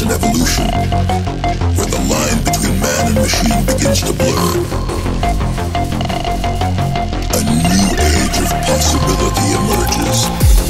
in evolution, where the line between man and machine begins to blur. A new age of possibility emerges.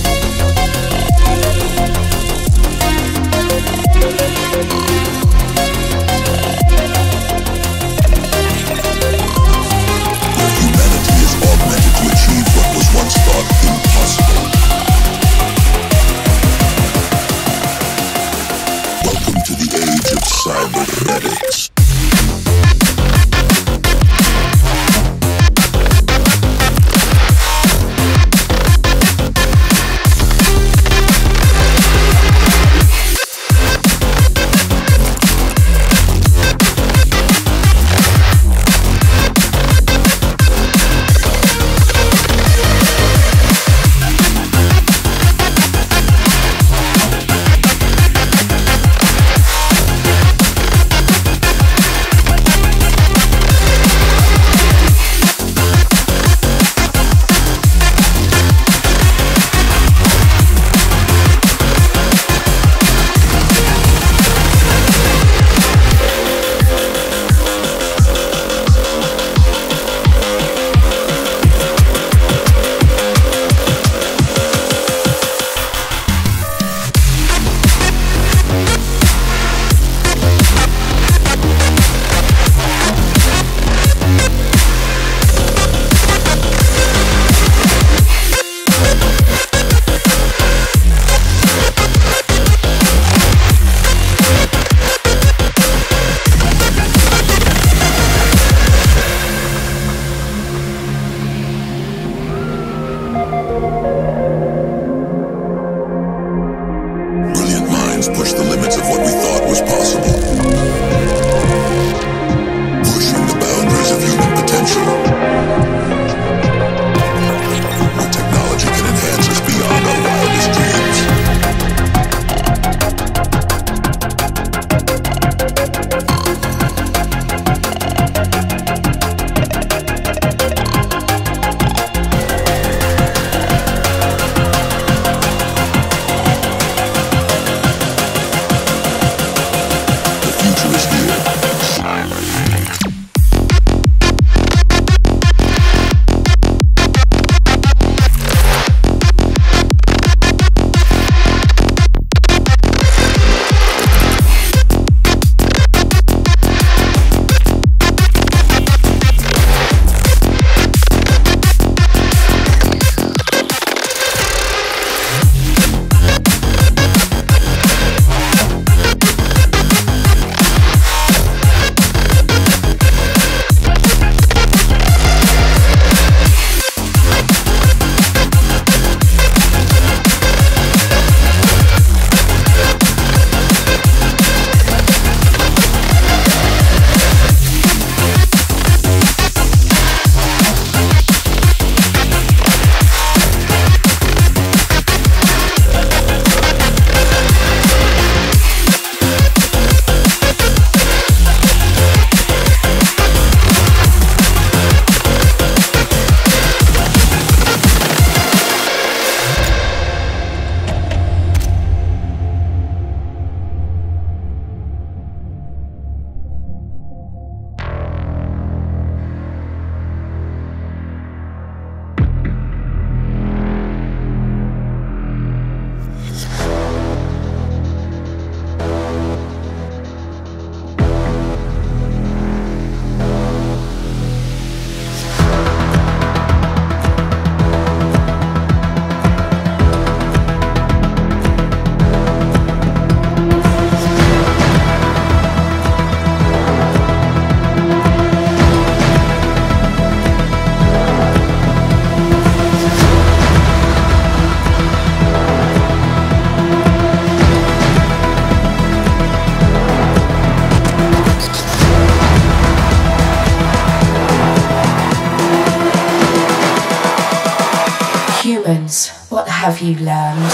You learned?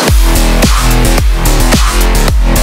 programmed to beat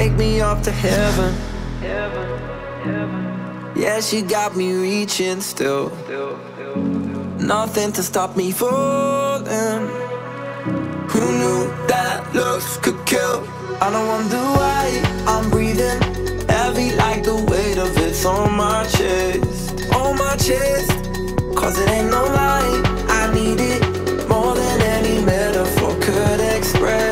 take me up to heaven. Heaven, heaven. Yeah, she got me reaching still. Still, still, still. Nothing to stop me falling. Who knew that looks could kill? I don't wonder why I'm breathing heavy like the weight of it's on my chest. On my chest, cause it ain't no lie. I need it more than any metaphor could express.